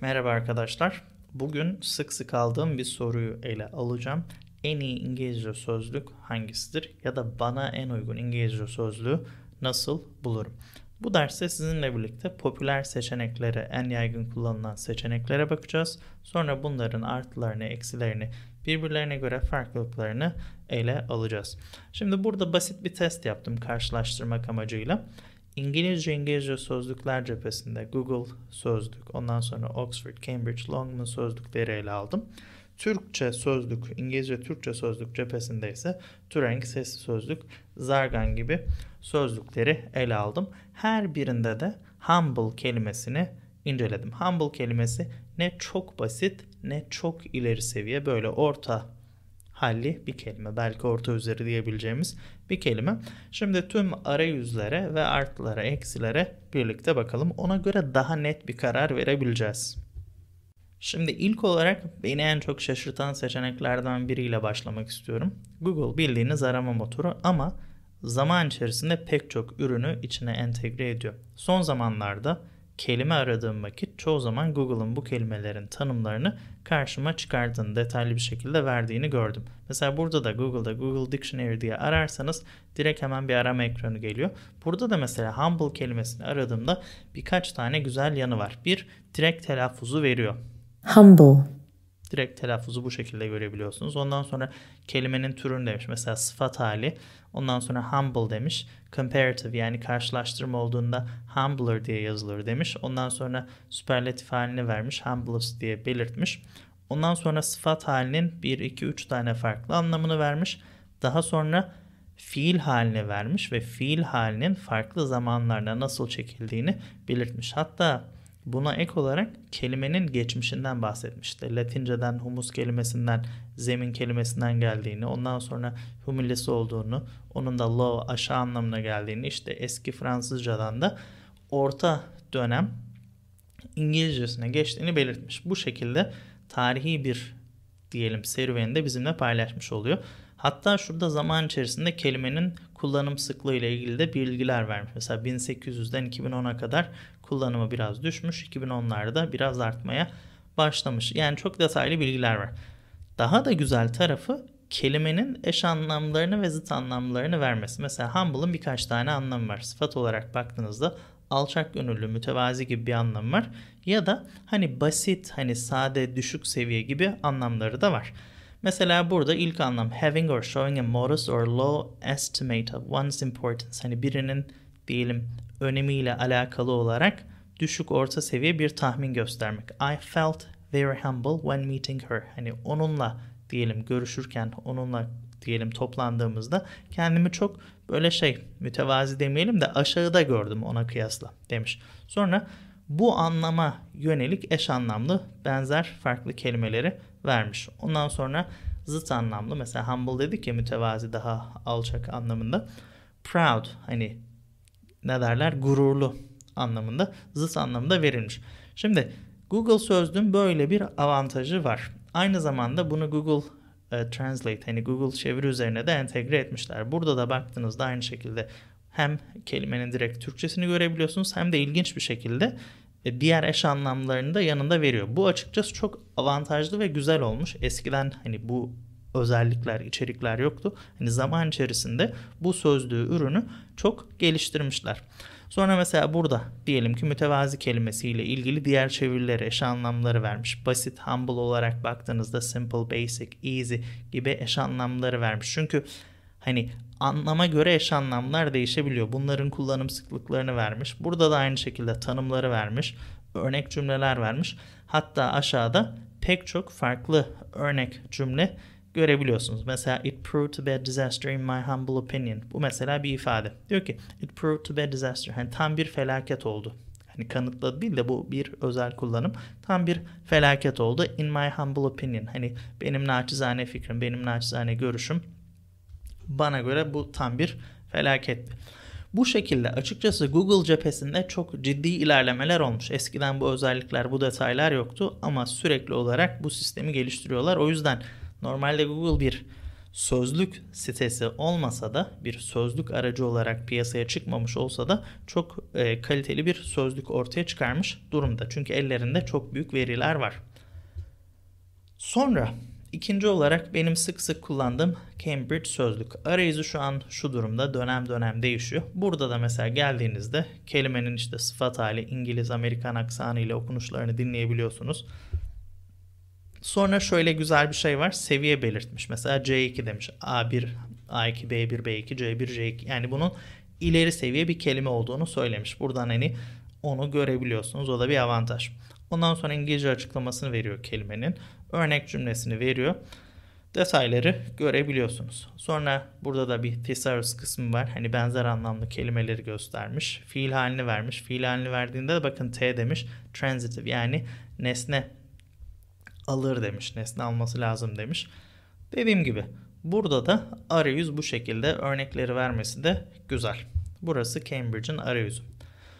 Merhaba arkadaşlar. Bugün sık sık aldığım bir soruyu ele alacağım. En iyi İngilizce sözlük hangisidir? Ya da bana en uygun İngilizce sözlüğü nasıl bulurum? Bu derste sizinle birlikte popüler seçeneklere, en yaygın kullanılan seçeneklere bakacağız. Sonra bunların artılarını, eksilerini, birbirlerine göre farklılıklarını ele alacağız. Şimdi burada basit bir test yaptım karşılaştırmak amacıyla. İngilizce İngilizce sözlükler cephesinde Google sözlük, ondan sonra Oxford, Cambridge, Longman sözlükleri ele aldım. Türkçe sözlük, İngilizce Türkçe sözlük cephesinde ise Turing sesli sözlük, Zargan gibi sözlükleri ele aldım. Her birinde de humble kelimesini inceledim. Humble kelimesi ne çok basit ne çok ileri seviye böyle orta halli bir kelime. Belki orta üzeri diyebileceğimiz bir kelime. Şimdi tüm arayüzlere ve artılara, eksilere birlikte bakalım. Ona göre daha net bir karar verebileceğiz. Şimdi ilk olarak beni en çok şaşırtan seçeneklerden biriyle başlamak istiyorum. Google bildiğiniz arama motoru ama zaman içerisinde pek çok ürünü içine entegre ediyor. Son zamanlarda kelime aradığım vakit çoğu zaman Google'ın bu kelimelerin tanımlarını karşıma çıkardığını, detaylı bir şekilde verdiğini gördüm. Mesela burada da Google'da Google Dictionary diye ararsanız direkt hemen bir arama ekranı geliyor. Burada da mesela humble kelimesini aradığımda birkaç tane güzel yanı var. Bir, direkt telaffuzu veriyor. humble, Direkt telaffuzu bu şekilde görebiliyorsunuz. Ondan sonra kelimenin türünü demiş. Mesela sıfat hali. Ondan sonra humble demiş. Comparative yani karşılaştırma olduğunda humbler diye yazılır demiş. Ondan sonra süperlatif halini vermiş. Humblest diye belirtmiş. Ondan sonra sıfat halinin 1, 2, 3 tane farklı anlamını vermiş. Daha sonra fiil haline vermiş ve fiil halinin farklı zamanlarda nasıl çekildiğini belirtmiş. Hatta Buna ek olarak kelimenin geçmişinden bahsetmişti. Latinceden humus kelimesinden, zemin kelimesinden geldiğini, ondan sonra humilesi olduğunu, onun da low aşağı anlamına geldiğini, işte eski Fransızcadan da orta dönem İngilizcesine geçtiğini belirtmiş. Bu şekilde tarihi bir diyelim serüveni de bizimle paylaşmış oluyor. Hatta şurada zaman içerisinde kelimenin kullanım sıklığı ile ilgili de bilgiler vermiş. Mesela 1800'den 2010'a kadar kullanımı biraz düşmüş. 2010'larda biraz artmaya başlamış. Yani çok detaylı bilgiler var. Daha da güzel tarafı kelimenin eş anlamlarını ve zıt anlamlarını vermesi. Mesela humble'ın birkaç tane anlamı var. Sıfat olarak baktığınızda alçak gönüllü, mütevazi gibi bir anlamı var. Ya da hani basit, hani sade, düşük seviye gibi anlamları da var. Mesela burada ilk anlam having or showing a modest or low estimate of one's importance. Hani birinin diyelim önemiyle alakalı olarak düşük orta seviye bir tahmin göstermek. I felt very humble when meeting her. Hani onunla diyelim görüşürken onunla diyelim toplandığımızda kendimi çok böyle şey mütevazi demeyelim de aşağıda gördüm ona kıyasla demiş. Sonra bu anlama yönelik eş anlamlı benzer farklı kelimeleri vermiş. Ondan sonra zıt anlamlı mesela humble dedik ya mütevazi daha alçak anlamında. Proud hani ne derler gururlu anlamında zıt anlamda verilmiş. Şimdi Google Sözlüğün böyle bir avantajı var. Aynı zamanda bunu Google e, Translate hani Google çeviri üzerine de entegre etmişler. Burada da baktığınızda aynı şekilde hem kelimenin direkt Türkçesini görebiliyorsunuz hem de ilginç bir şekilde e, diğer eş anlamlarını da yanında veriyor. Bu açıkçası çok avantajlı ve güzel olmuş. Eskiden hani bu özellikler, içerikler yoktu. Hani zaman içerisinde bu sözlüğü ürünü çok geliştirmişler. Sonra mesela burada diyelim ki mütevazi kelimesiyle ilgili diğer çevirileri, eş anlamları vermiş. Basit, humble olarak baktığınızda simple, basic, easy gibi eş anlamları vermiş. Çünkü hani anlama göre eş anlamlar değişebiliyor. Bunların kullanım sıklıklarını vermiş. Burada da aynı şekilde tanımları vermiş. Örnek cümleler vermiş. Hatta aşağıda pek çok farklı örnek cümle görebiliyorsunuz. Mesela it proved to be a disaster in my humble opinion. Bu mesela bir ifade. Diyor ki it proved to be a disaster. Hani tam bir felaket oldu. Hani kanıtladı değil de bu bir özel kullanım. Tam bir felaket oldu in my humble opinion. Hani benim naçizane fikrim, benim naçizane görüşüm. Bana göre bu tam bir felaket. Bu şekilde açıkçası Google cephesinde çok ciddi ilerlemeler olmuş. Eskiden bu özellikler, bu detaylar yoktu ama sürekli olarak bu sistemi geliştiriyorlar. O yüzden Normalde Google bir sözlük sitesi olmasa da bir sözlük aracı olarak piyasaya çıkmamış olsa da çok e, kaliteli bir sözlük ortaya çıkarmış durumda. Çünkü ellerinde çok büyük veriler var. Sonra ikinci olarak benim sık sık kullandığım Cambridge sözlük. Arayüzü şu an şu durumda dönem dönem değişiyor. Burada da mesela geldiğinizde kelimenin işte sıfat hali İngiliz Amerikan aksanı ile okunuşlarını dinleyebiliyorsunuz. Sonra şöyle güzel bir şey var. Seviye belirtmiş. Mesela C2 demiş. A1, A2, B1, B2, C1, C2. Yani bunun ileri seviye bir kelime olduğunu söylemiş. Buradan hani onu görebiliyorsunuz. O da bir avantaj. Ondan sonra İngilizce açıklamasını veriyor kelimenin. Örnek cümlesini veriyor. Detayları görebiliyorsunuz. Sonra burada da bir thesaurus kısmı var. Hani benzer anlamlı kelimeleri göstermiş. Fiil halini vermiş. Fiil halini verdiğinde de bakın T demiş. Transitive yani nesne alır demiş. Nesne alması lazım demiş. Dediğim gibi burada da arayüz bu şekilde örnekleri vermesi de güzel. Burası Cambridge'in arayüzü.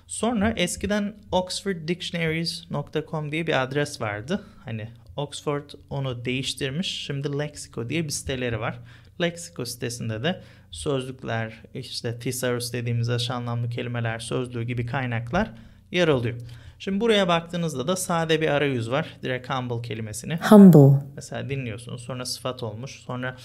Sonra eskiden oxforddictionaries.com diye bir adres vardı. Hani Oxford onu değiştirmiş. Şimdi Lexico diye bir siteleri var. Lexico sitesinde de sözlükler, işte thesaurus dediğimiz eş anlamlı kelimeler, sözlüğü gibi kaynaklar yer alıyor. Şimdi buraya baktığınızda da sade bir arayüz var. Direkt humble kelimesini. humble, Mesela dinliyorsunuz. Sonra sıfat olmuş. Sonra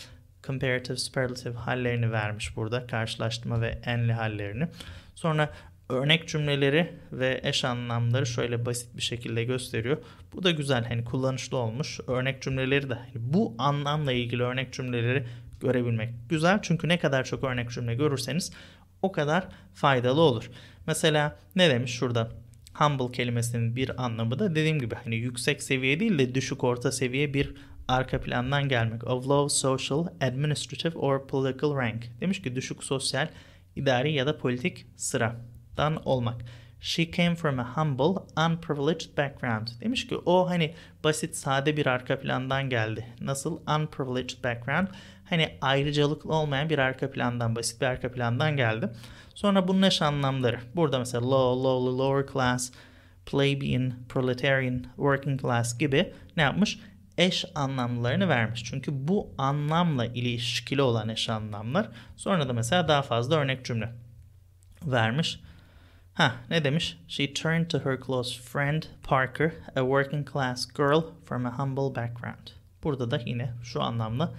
comparative, superlative hallerini vermiş burada. Karşılaştırma ve enli hallerini. Sonra örnek cümleleri ve eş anlamları şöyle basit bir şekilde gösteriyor. Bu da güzel hani kullanışlı olmuş. Örnek cümleleri de hani bu anlamla ilgili örnek cümleleri görebilmek güzel. Çünkü ne kadar çok örnek cümle görürseniz o kadar faydalı olur. Mesela ne demiş şurada? Humble kelimesinin bir anlamı da dediğim gibi hani yüksek seviye değil de düşük orta seviye bir arka plandan gelmek. Of low social, administrative or political rank. Demiş ki düşük sosyal, idari ya da politik sıradan olmak. She came from a humble, unprivileged background. Demiş ki o hani basit, sade bir arka plandan geldi. Nasıl? Unprivileged background. Hani ayrıcalıklı olmayan bir arka plandan, basit bir arka plandan geldi. Sonra bunun eş anlamları. Burada mesela low, lowly, lower class, plebeian, proletarian, working class gibi ne yapmış? Eş anlamlarını vermiş. Çünkü bu anlamla ilişkili olan eş anlamlar. Sonra da mesela daha fazla örnek cümle vermiş. Ha ne demiş? She turned to her close friend Parker, a working class girl from a humble background. Burada da yine şu anlamla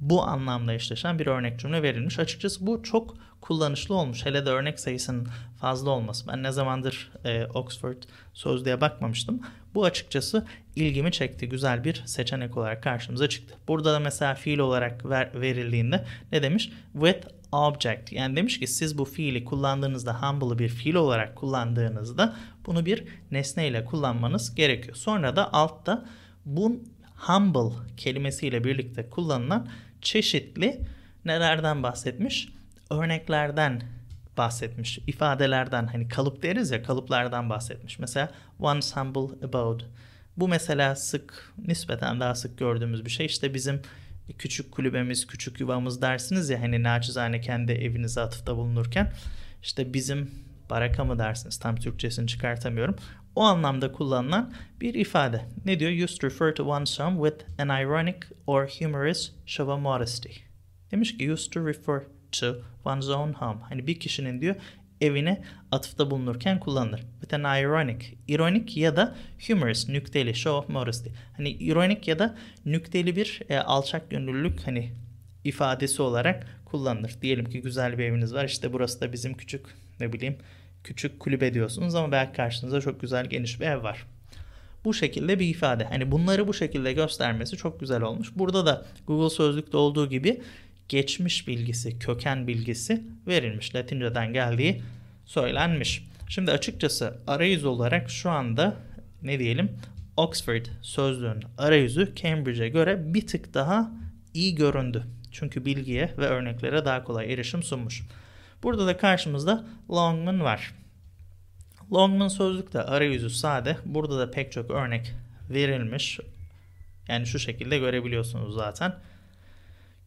bu anlamda eşleşen bir örnek cümle verilmiş. Açıkçası bu çok kullanışlı olmuş. Hele de örnek sayısının fazla olması. Ben ne zamandır e, Oxford sözlüğe bakmamıştım. Bu açıkçası ilgimi çekti. Güzel bir seçenek olarak karşımıza çıktı. Burada da mesela fiil olarak ver, verildiğinde ne demiş? With object. Yani demiş ki siz bu fiili kullandığınızda humble'ı bir fiil olarak kullandığınızda bunu bir nesneyle kullanmanız gerekiyor. Sonra da altta bu humble kelimesiyle birlikte kullanılan çeşitli nelerden bahsetmiş? Örneklerden bahsetmiş. ifadelerden hani kalıp deriz ya kalıplardan bahsetmiş. Mesela once humble abode. Bu mesela sık nispeten daha sık gördüğümüz bir şey. İşte bizim küçük kulübemiz, küçük yuvamız dersiniz ya hani naçizane kendi evinize atıfta bulunurken. işte bizim baraka mı dersiniz tam Türkçesini çıkartamıyorum. O anlamda kullanılan bir ifade. Ne diyor? Used to refer to one's home with an ironic or humorous show of modesty. Demiş ki used to refer to one's own home. Hani bir kişinin diyor evine atıfta bulunurken kullanılır. With an ironic. Ironik ya da humorous, nükteli, show of modesty. Hani ironik ya da nükteli bir e, alçak gönüllülük hani ifadesi olarak kullanılır. Diyelim ki güzel bir eviniz var. İşte burası da bizim küçük ne bileyim küçük kulübe diyorsunuz ama belki karşınızda çok güzel geniş bir ev var. Bu şekilde bir ifade. Hani bunları bu şekilde göstermesi çok güzel olmuş. Burada da Google Sözlük'te olduğu gibi geçmiş bilgisi, köken bilgisi verilmiş. Latinceden geldiği söylenmiş. Şimdi açıkçası arayüz olarak şu anda ne diyelim Oxford sözlüğün arayüzü Cambridge'e göre bir tık daha iyi göründü. Çünkü bilgiye ve örneklere daha kolay erişim sunmuş. Burada da karşımızda Longman var. Longman sözlükte arayüzü sade. Burada da pek çok örnek verilmiş. Yani şu şekilde görebiliyorsunuz zaten.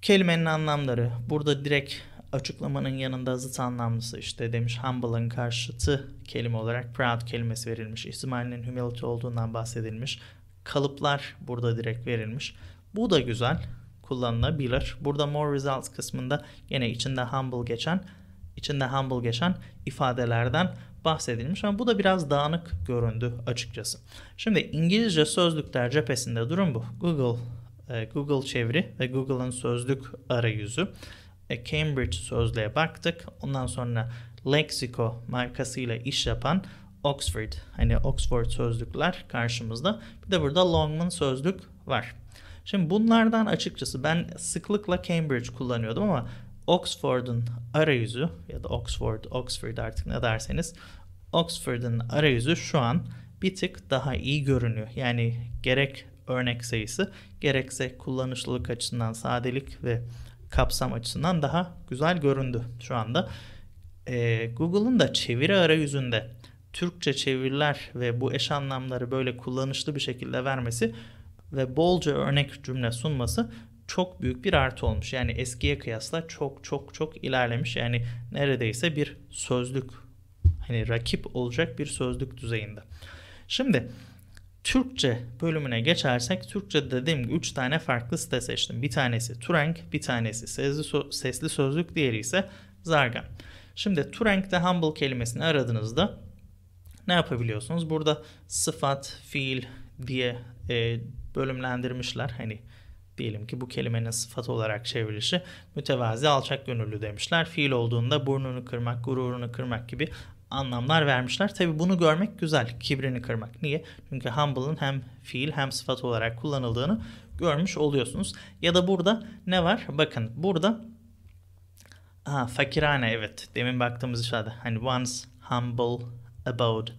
Kelimenin anlamları. Burada direkt açıklamanın yanında zıt anlamlısı işte demiş humble'ın karşıtı kelime olarak proud kelimesi verilmiş. İsmail'in humility olduğundan bahsedilmiş. Kalıplar burada direkt verilmiş. Bu da güzel. kullanılabilir. Burada more results kısmında yine içinde humble geçen içinde humble geçen ifadelerden bahsedilmiş ama bu da biraz dağınık göründü açıkçası. Şimdi İngilizce sözlükler cephesinde durum bu. Google Google çeviri ve Google'ın sözlük arayüzü. E, Cambridge sözlüğe baktık. Ondan sonra Lexico markasıyla iş yapan Oxford hani Oxford sözlükler karşımızda. Bir de burada Longman sözlük var. Şimdi bunlardan açıkçası ben sıklıkla Cambridge kullanıyordum ama Oxford'un arayüzü ya da Oxford, Oxford artık ne derseniz Oxford'un arayüzü şu an bir tık daha iyi görünüyor. Yani gerek örnek sayısı gerekse kullanışlılık açısından sadelik ve kapsam açısından daha güzel göründü şu anda. Ee, Google'un da çeviri arayüzünde Türkçe çeviriler ve bu eş anlamları böyle kullanışlı bir şekilde vermesi ve bolca örnek cümle sunması çok büyük bir artı olmuş. Yani eskiye kıyasla çok çok çok ilerlemiş. Yani neredeyse bir sözlük hani rakip olacak bir sözlük düzeyinde. Şimdi Türkçe bölümüne geçersek Türkçe dediğim gibi 3 tane farklı site seçtim. Bir tanesi Turank, bir tanesi sesli, sesli sözlük, diğeri ise Zargan. Şimdi Turank'te humble kelimesini aradığınızda ne yapabiliyorsunuz? Burada sıfat, fiil diye e, bölümlendirmişler. Hani diyelim ki bu kelimenin sıfat olarak çevrilişi mütevazi alçak gönüllü demişler. Fiil olduğunda burnunu kırmak, gururunu kırmak gibi anlamlar vermişler. Tabi bunu görmek güzel. Kibrini kırmak. Niye? Çünkü humble'ın hem fiil hem sıfat olarak kullanıldığını görmüş oluyorsunuz. Ya da burada ne var? Bakın burada Aha, fakirane evet. Demin baktığımız işarede. Hani once humble abode.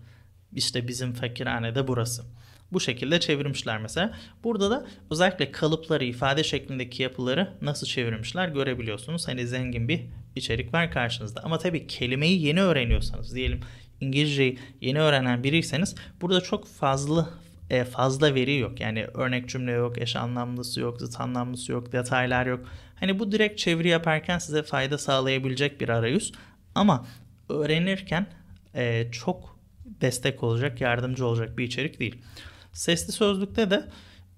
İşte bizim fakirhane de burası. Bu şekilde çevirmişler mesela. Burada da özellikle kalıpları, ifade şeklindeki yapıları nasıl çevirmişler görebiliyorsunuz. Hani zengin bir içerik var karşınızda. Ama tabii kelimeyi yeni öğreniyorsanız, diyelim İngilizceyi yeni öğrenen biriyseniz burada çok fazla e, fazla veri yok. Yani örnek cümle yok, eş anlamlısı yok, zıt anlamlısı yok, detaylar yok. Hani bu direkt çeviri yaparken size fayda sağlayabilecek bir arayüz. Ama öğrenirken e, çok destek olacak, yardımcı olacak bir içerik değil. Sesli sözlükte de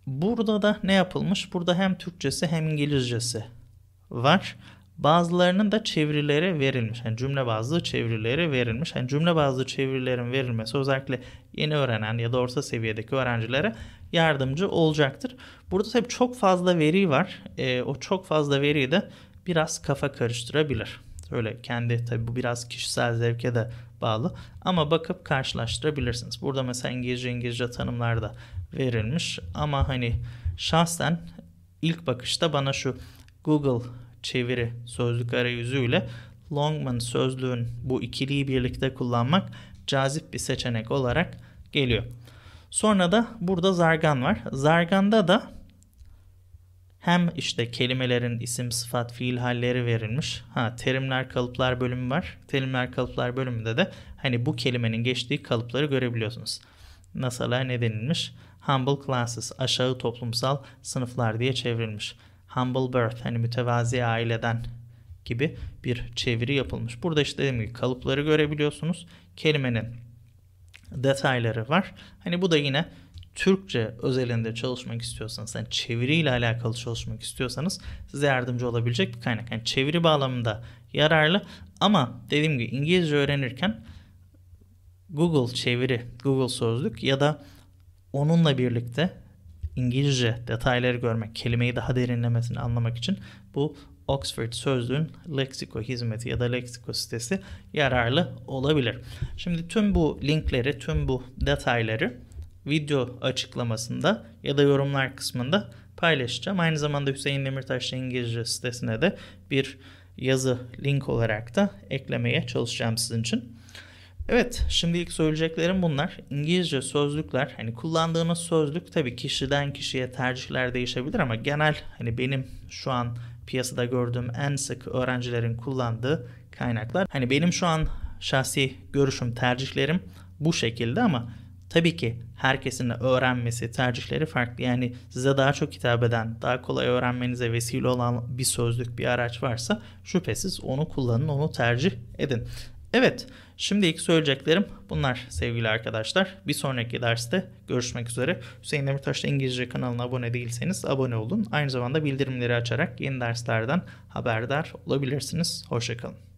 burada da ne yapılmış? Burada hem Türkçesi hem İngilizcesi var. Bazılarının da çevirileri verilmiş. Yani cümle bazlı çevirileri verilmiş. Yani cümle bazlı çevirilerin verilmesi özellikle yeni öğrenen ya da orta seviyedeki öğrencilere yardımcı olacaktır. Burada tabii çok fazla veri var. E, o çok fazla veriyi de biraz kafa karıştırabilir. Öyle kendi tabii bu biraz kişisel zevke de bağlı ama bakıp karşılaştırabilirsiniz. Burada mesela İngilizce İngilizce tanımlar da verilmiş ama hani şahsen ilk bakışta bana şu Google çeviri sözlük arayüzüyle Longman sözlüğün bu ikiliyi birlikte kullanmak cazip bir seçenek olarak geliyor. Sonra da burada Zargan var. Zargan'da da hem işte kelimelerin isim, sıfat, fiil halleri verilmiş. Ha terimler, kalıplar bölümü var. Terimler, kalıplar bölümünde de hani bu kelimenin geçtiği kalıpları görebiliyorsunuz. Mesela ne denilmiş? Humble classes, aşağı toplumsal sınıflar diye çevrilmiş. Humble birth, hani mütevazi aileden gibi bir çeviri yapılmış. Burada işte dediğim gibi kalıpları görebiliyorsunuz. Kelimenin detayları var. Hani bu da yine Türkçe özelinde çalışmak istiyorsanız, yani çeviriyle alakalı çalışmak istiyorsanız size yardımcı olabilecek bir kaynak. Yani çeviri bağlamında yararlı ama dediğim gibi İngilizce öğrenirken Google çeviri, Google sözlük ya da onunla birlikte İngilizce detayları görmek, kelimeyi daha derinlemesine anlamak için bu Oxford Sözlüğün Lexiko hizmeti ya da Lexiko sitesi yararlı olabilir. Şimdi tüm bu linkleri, tüm bu detayları video açıklamasında ya da yorumlar kısmında paylaşacağım. Aynı zamanda Hüseyin Demirtaş'ın İngilizce sitesine de bir yazı link olarak da eklemeye çalışacağım sizin için. Evet, şimdilik söyleyeceklerim bunlar. İngilizce sözlükler, hani kullandığınız sözlük tabii kişiden kişiye tercihler değişebilir ama genel hani benim şu an piyasada gördüğüm en sık öğrencilerin kullandığı kaynaklar. Hani benim şu an şahsi görüşüm, tercihlerim bu şekilde ama Tabii ki herkesin öğrenmesi, tercihleri farklı. Yani size daha çok hitap eden, daha kolay öğrenmenize vesile olan bir sözlük, bir araç varsa şüphesiz onu kullanın, onu tercih edin. Evet, şimdilik söyleyeceklerim bunlar sevgili arkadaşlar. Bir sonraki derste görüşmek üzere. Hüseyin Demirtaş'ta İngilizce kanalına abone değilseniz abone olun. Aynı zamanda bildirimleri açarak yeni derslerden haberdar olabilirsiniz. Hoşçakalın.